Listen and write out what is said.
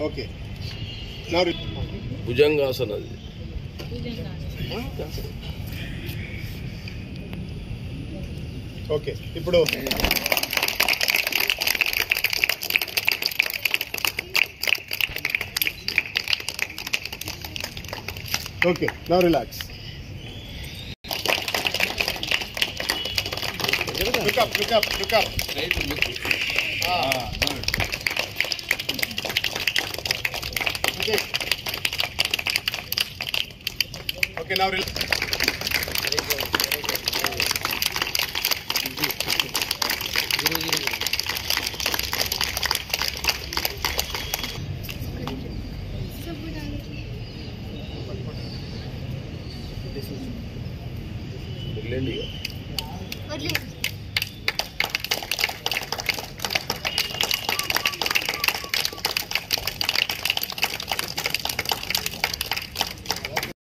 Okay. Now, re- Bhujangasana అది okay. ఇప్పుడు okay now relax Look up, look up, look up. Okay. Okay, now relax. వదిలేండి వదిలేండి